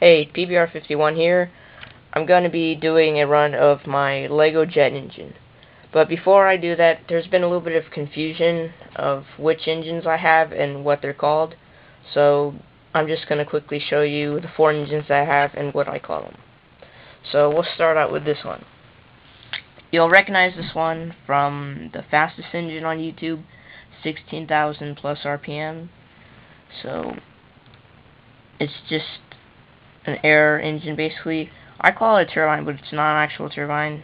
Hey, PBR51 here. I'm going to be doing a run of my LEGO jet engine. But before I do that, there's been a little bit of confusion of which engines I have and what they're called. So I'm just going to quickly show you the four engines I have and what I call them. So we'll start out with this one. You'll recognize this one from the fastest engine on YouTube, 16,000 plus RPM. So it's just an air engine basically. I call it a turbine, but it's not an actual turbine.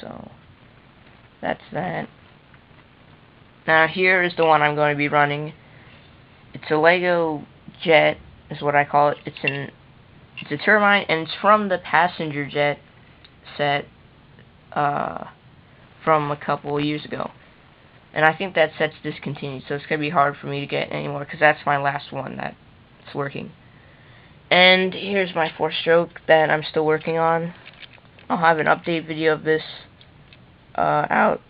So that's that. Now here is the one I'm going to be running. It's a Lego jet, is what I call it. It's an it's a turbine, and it's from the passenger jet set uh, from a couple of years ago. And I think that set's discontinued, so it's going to be hard for me to get anymore, because that's my last one that's working. And here's my four stroke that I'm still working on. I'll have an update video of this uh, out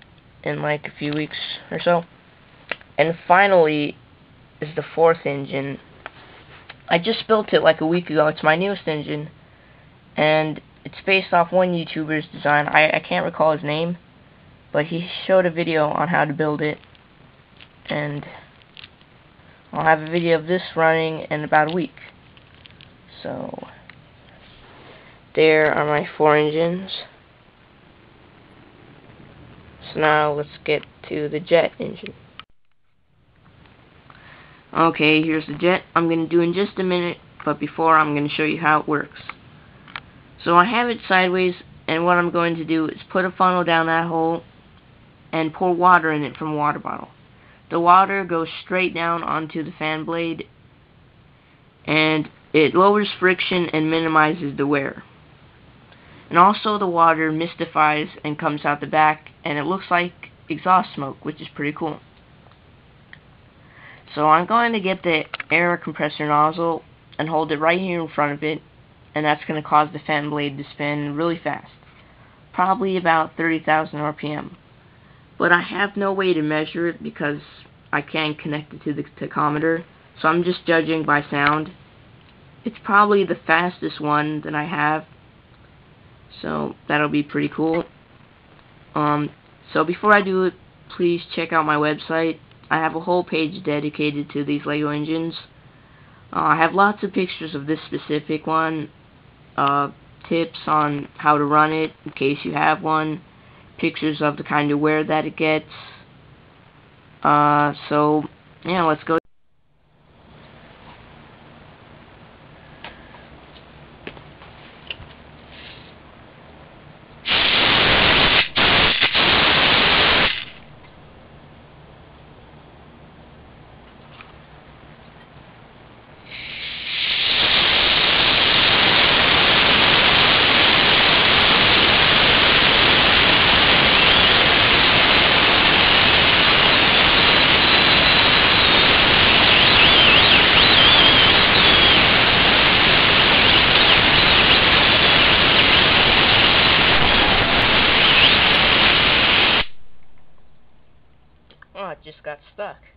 in like a few weeks or so. And finally is the fourth engine. I just built it like a week ago. It's my newest engine. And it's based off one YouTuber's design. I, I can't recall his name. But he showed a video on how to build it. And I'll have a video of this running in about a week. So, there are my four engines. So now let's get to the jet engine. Okay, here's the jet. I'm going to do in just a minute, but before I'm going to show you how it works. So I have it sideways, and what I'm going to do is put a funnel down that hole and pour water in it from a water bottle. The water goes straight down onto the fan blade, and it lowers friction and minimizes the wear. And also the water mystifies and comes out the back and it looks like exhaust smoke, which is pretty cool. So I'm going to get the air compressor nozzle and hold it right here in front of it and that's going to cause the fan blade to spin really fast. Probably about 30,000 RPM. But I have no way to measure it because I can't connect it to the tachometer. So I'm just judging by sound it's probably the fastest one that I have. So that'll be pretty cool. Um, so before I do it, please check out my website. I have a whole page dedicated to these LEGO engines. Uh, I have lots of pictures of this specific one, uh, tips on how to run it in case you have one, pictures of the kind of wear that it gets. Uh, so, yeah, let's go. Got stuck.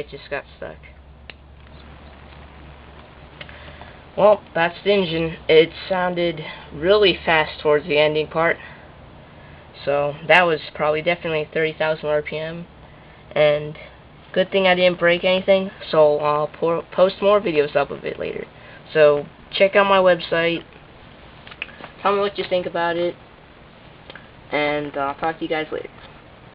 It just got stuck. Well, that's the engine. It sounded really fast towards the ending part. So, that was probably definitely 30,000 RPM. And, good thing I didn't break anything. So, I'll post more videos up of it later. So, check out my website. Tell me what you think about it. And I'll talk to you guys later.